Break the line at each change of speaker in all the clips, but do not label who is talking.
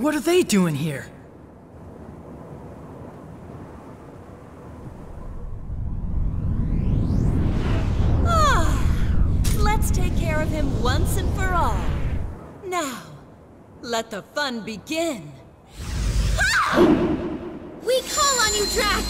What are they doing here?
Ah, let's take care of him once and for all. Now, let the fun begin.
We call on you, Drac!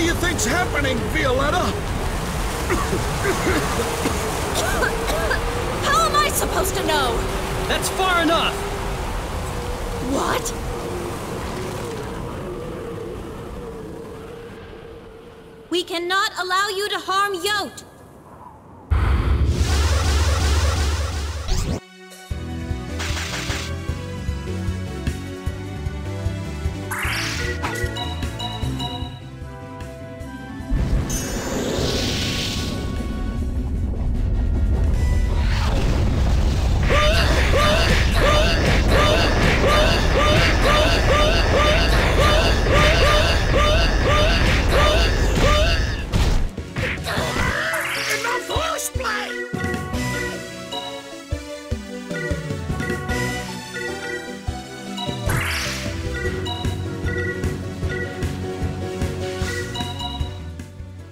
Do you think's happening, Violetta?
How am I supposed to know?
That's far enough!
What?
We cannot allow you to harm
Yode!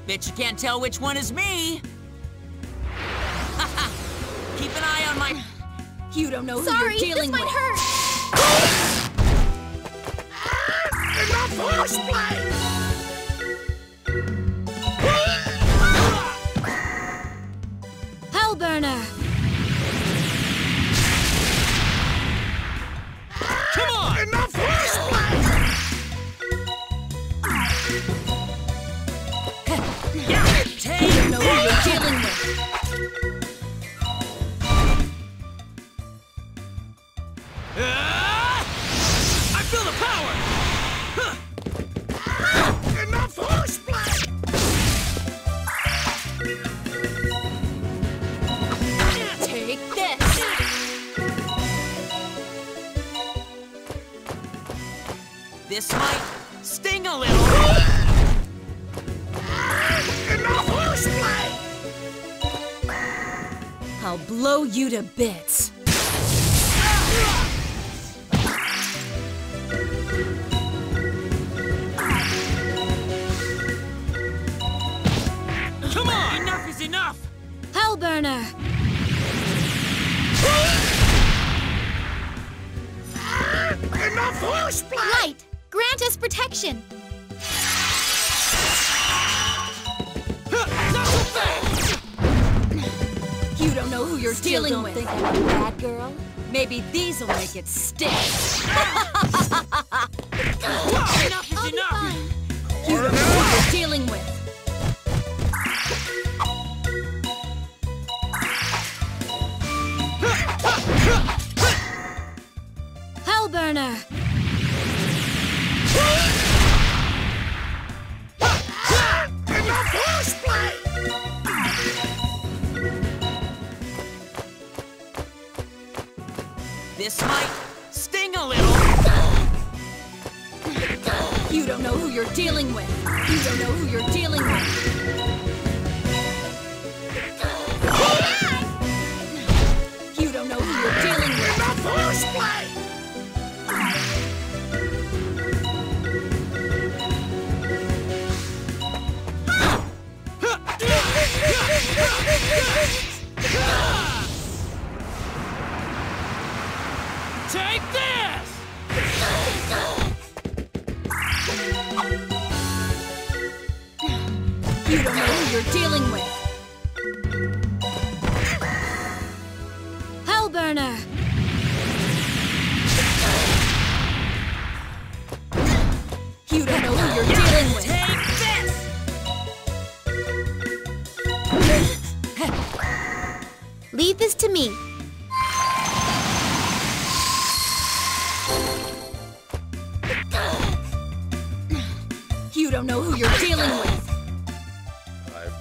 Bet you can't tell which one is me. Keep an eye on my.
You don't know who
Sorry,
you're dealing with.
Sorry, this might
with.
hurt!
Enough horseplay!
Hellburner!
This
might sting a little.
Enough horseplay!
I'll blow you to bits.
Come on!
Enough is enough.
Hellburner!
Enough horseplay!
Light! Grant us protection!
Not so fast!
You don't know who you're
Still
dealing
don't
with.
think I'm a bad girl?
Maybe these'll make it stick.
Enough is
I'll
enough.
You don't know who you're dealing with.
Hellburner!
You don't know who you're dealing with.
Hellburner!
You don't know who you're dealing with.
Take this.
Leave this to me.
You don't know who you're dealing with.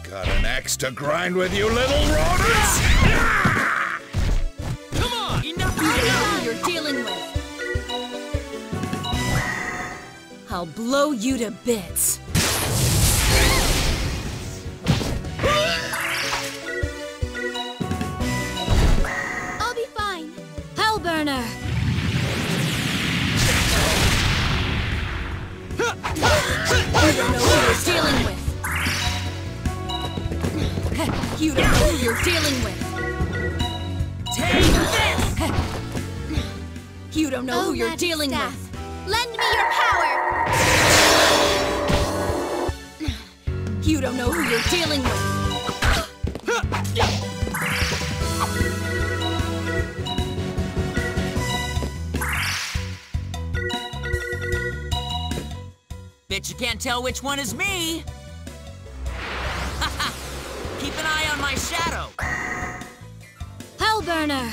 I've got an axe to grind with you little rodents!
Come on!
Enough
You
is
don't know who you're dealing with. I'll blow you to bits.
I'll be fine. Hellburner!
You don't know who you're dealing with. You don't know who you're dealing with.
Take this!
You don't know
oh,
who you're
magic
dealing
staff.
with.
Lend me your power!
You don't know who you're dealing with.
Bet you can't tell which one is me! My shadow!
Hellburner!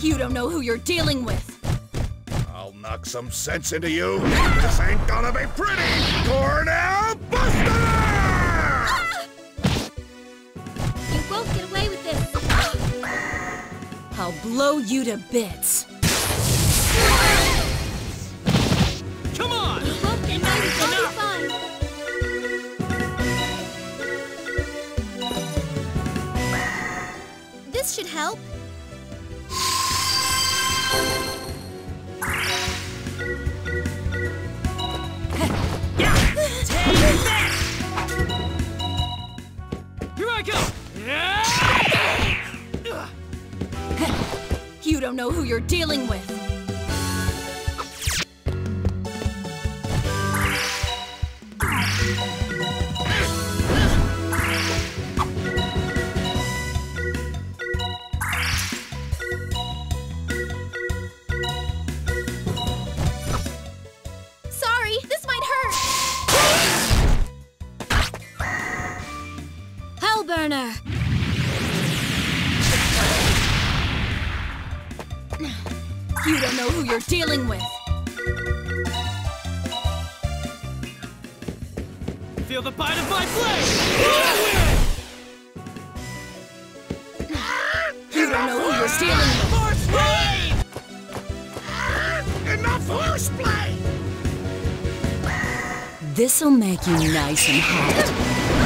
You don't know who you're dealing with.
I'll knock some sense into you. This ain't gonna be pretty! Kornell Buster!
You won't get away with this!
I'll blow you to bits.
Help.
Here I go!
You don't know who you're dealing with.
Hellburner!
You don't know who you're dealing with.
Feel the bite of my blade!
You don't know who you're dealing with.
Force wave!
Enough horseplay!
This'll make you nice and hot.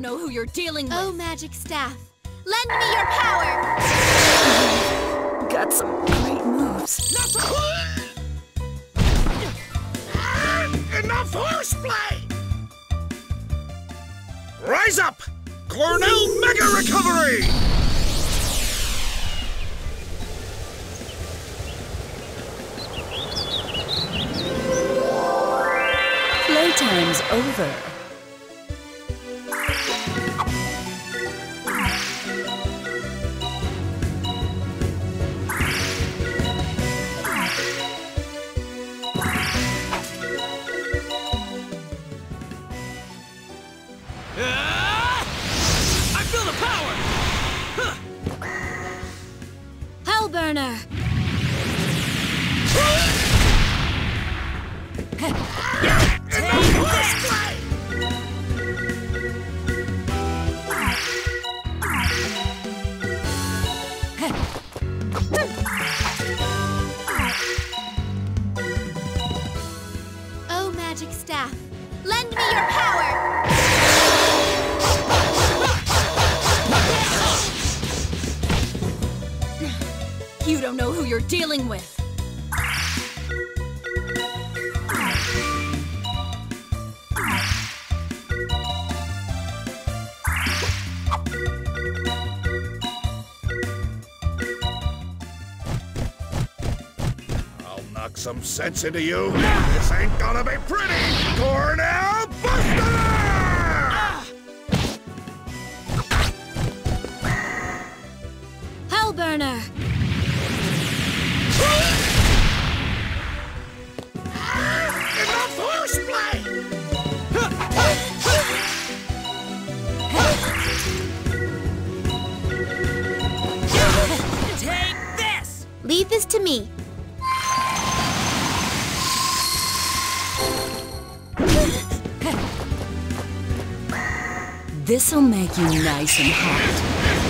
Don't know who you're dealing oh, with.
Oh, magic staff! Lend me your power!
Got some great moves.
Enough horseplay! Rise up! Kornell Mega Recovery!
Playtime's over.
Horseplay!
Oh, magic staff! Lend me your power!
You don't know who you're dealing with.
some sense into you. This ain't gonna be pretty! Kornell Buster!
Hellburner! Leave this to me.
This'll make you nice and hot.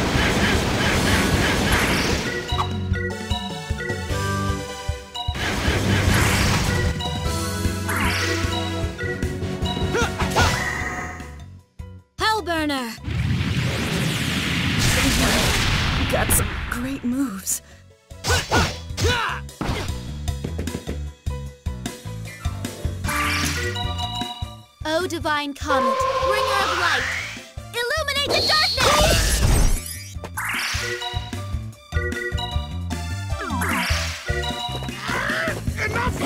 Great moves.
O divine comet, bringer of light, illuminate the darkness! Ah, enough!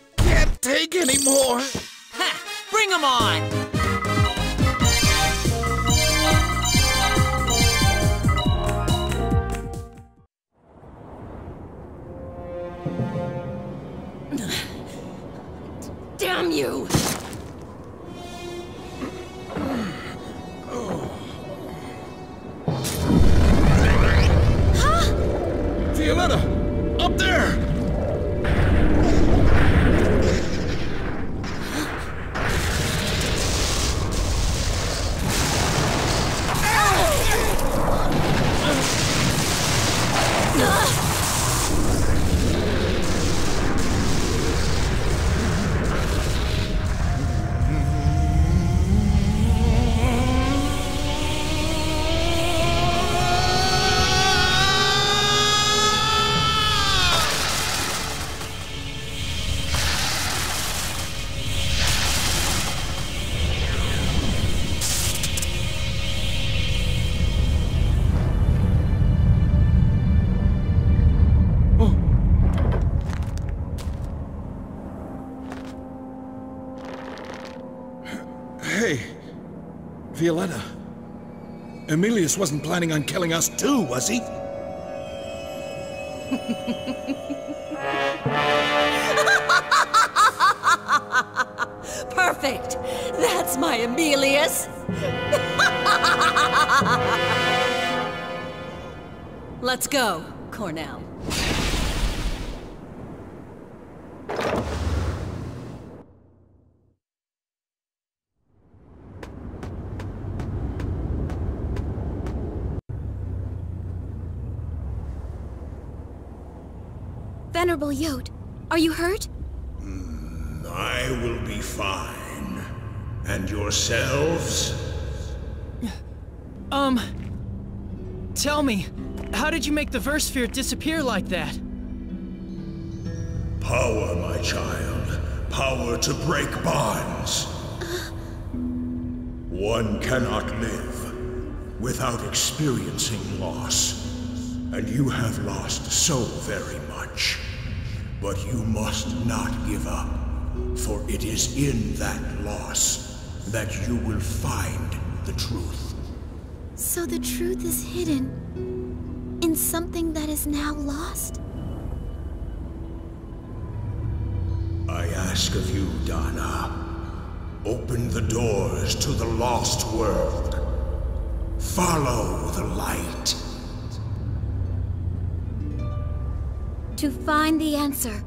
Can't take any more.
Ha! Bring 'em on!
Damn you!
Violetta. Emelious wasn't planning on killing us too, was he?
Perfect! That's my Emelious! Let's go, Kornell.
Venerable Yode, are you hurt?
I will be fine. And yourselves?
Um. Tell me, how did you make the verse sphere disappear like that?
Power, my child. Power to break bonds. One cannot live without experiencing loss. And you have lost so very much. But you must not give up. For it is in that loss that you will find the truth.
So the truth is hidden in something that is now lost?
I ask of you, Dana. Open the doors to the lost world. Follow the light.
To find the answer,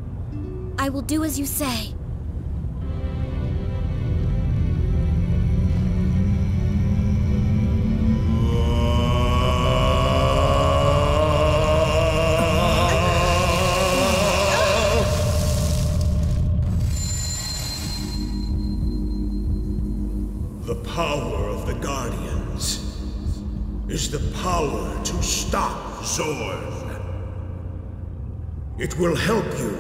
I will do as you say.
The power of the Guardians is the power to stop Xorn. It will help you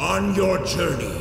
on your journey